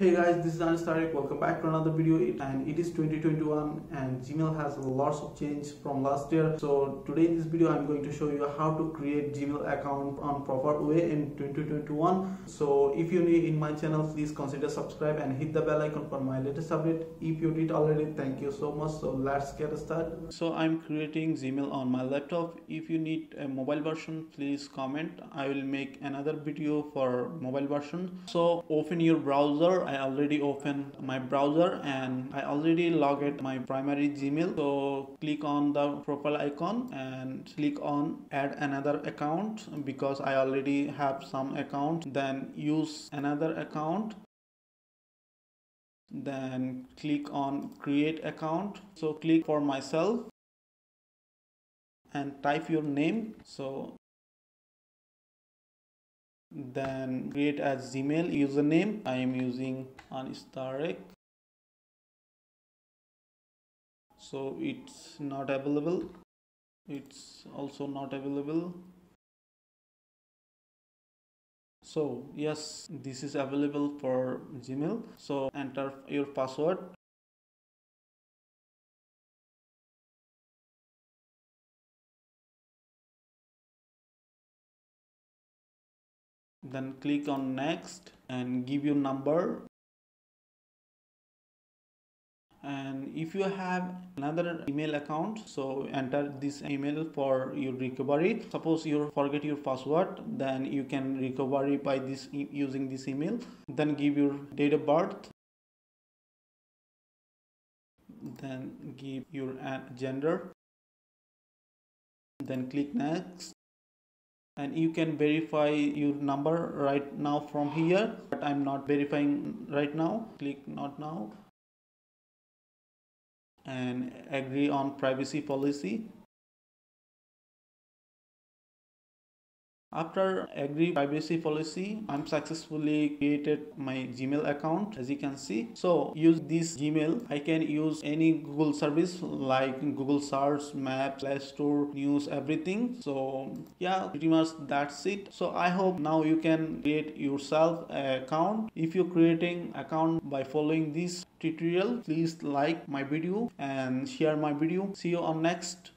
Hey guys, this is Anis. Welcome back to another video. And it is 2021 and Gmail has lots of change from last year. So today in this video, I'm going to show you how to create Gmail account on proper way in 2021. So if you're new in my channel, please consider subscribe and hit the bell icon for my latest update. If you did already, thank you so much. So let's get started. So I'm creating Gmail on my laptop. If you need a mobile version, please comment. I will make another video for mobile version. So open your browser I already open my browser and I already logged my primary Gmail. So click on the profile icon and click on add another account because I already have some account. Then use another account then click on create account so click for myself and type your name so then create a gmail username. I am using Anis Tarek so it's not available. It's also not available. So yes this is available for gmail. So enter your password then click on next and give your number. And if you have another email account so enter this email for your recovery. Suppose you forget your password then you can recovery by this using this email. Then give your date of birth. Then give your gender. Then click next and you can verify your number right now from here but I'm not verifying right now. Click not now. And agree on privacy policy After agree privacy policy, I'm successfully created my Gmail account as you can see. So use this Gmail. I can use any Google service like Google search, Map, Play Store, News, everything. So yeah, pretty much that's it. So I hope now you can create yourself account. If you're creating account by following this tutorial, please like my video and share my video. See you on next